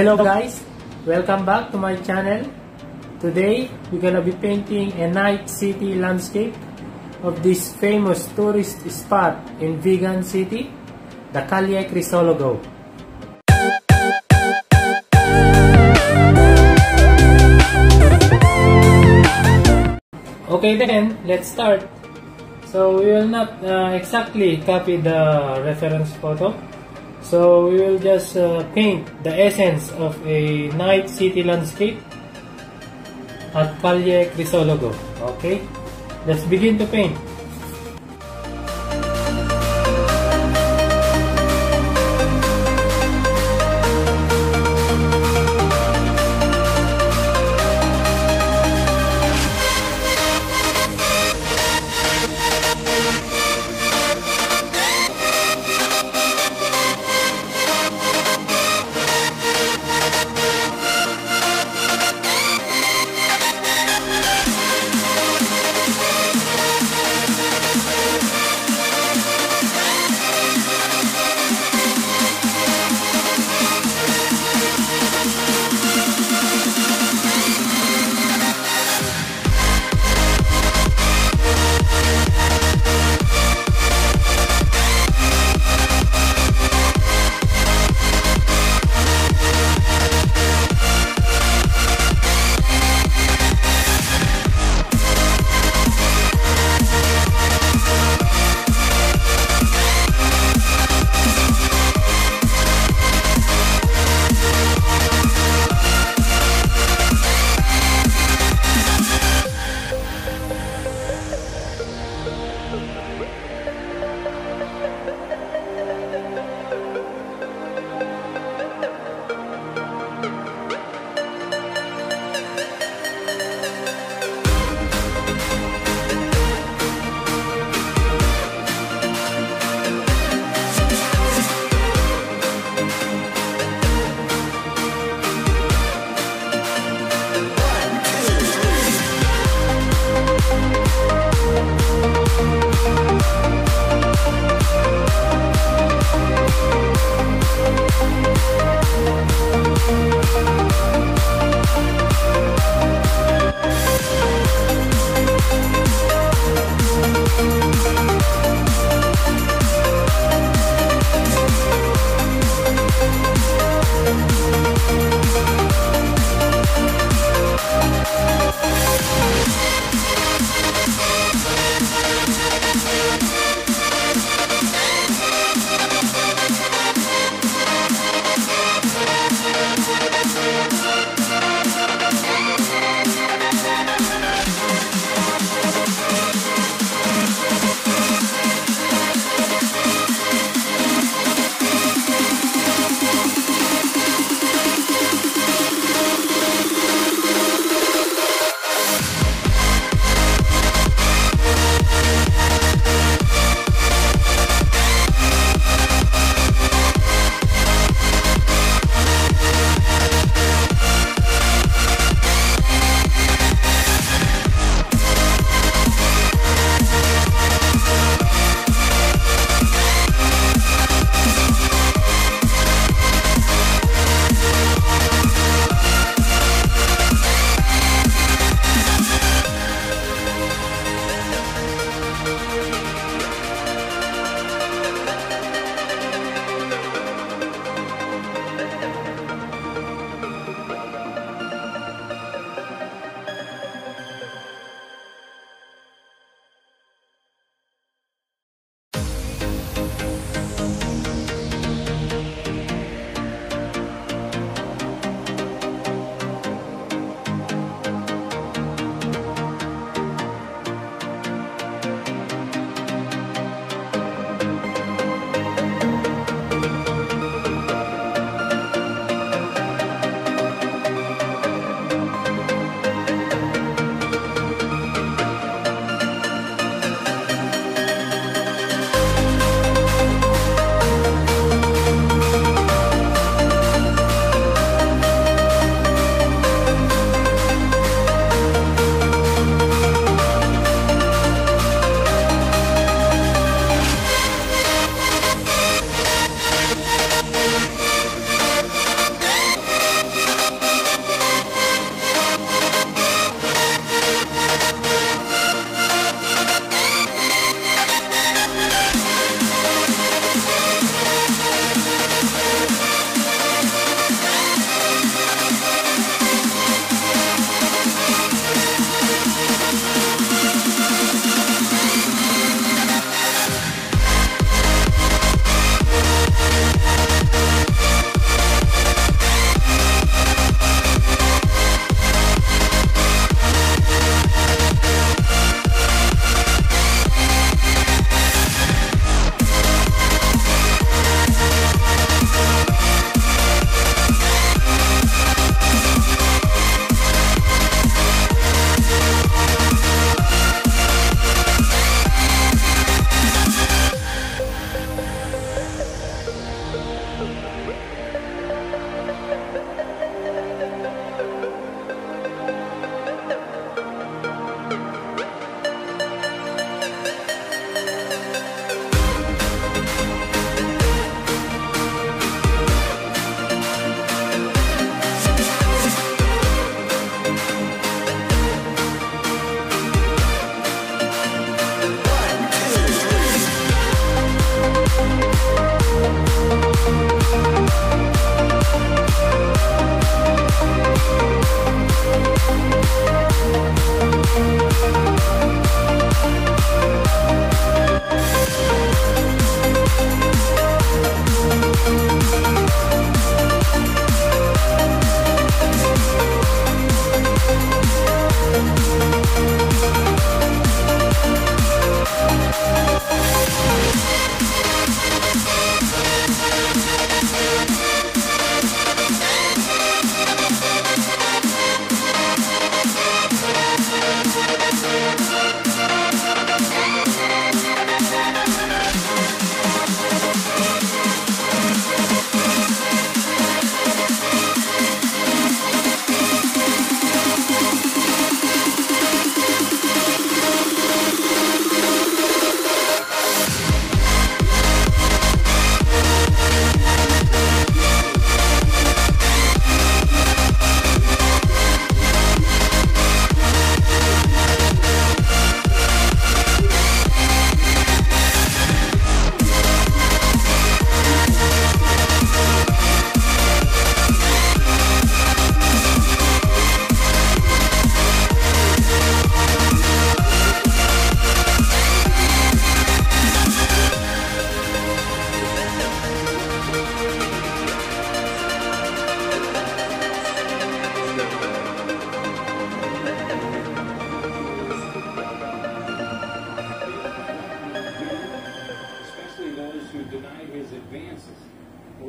Hello guys, welcome back to my channel. Today, we're gonna be painting a night city landscape of this famous tourist spot in Vegan City, the Calle Crisologo. Okay then, let's start. So we will not uh, exactly copy the reference photo. So we will just uh, paint the essence of a night city landscape at Calle Crisologo. Okay, let's begin to paint.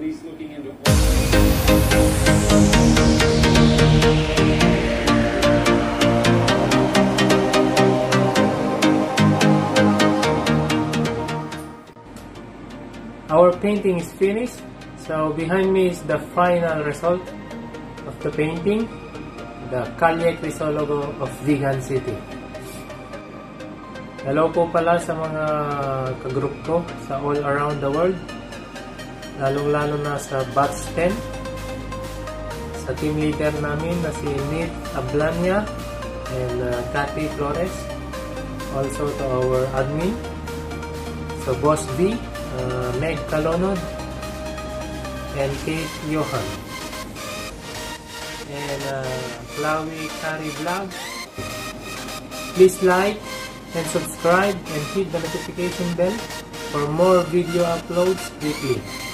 He's looking into. Our painting is finished. So behind me is the final result of the painting. The Calle Crisologo of Vigan City. Hello po pala sa mga kagroup ko sa all around the world. Lalong-lalo na sa Batch 10. Sa team leader namin na si Nate Ablania and uh, Cathy Flores. Also to our admin. So Boss B, uh, Meg Calonod, and Kate Johan. And uh, Chloe Carrie Vlog. Please like and subscribe and hit the notification bell for more video uploads weekly.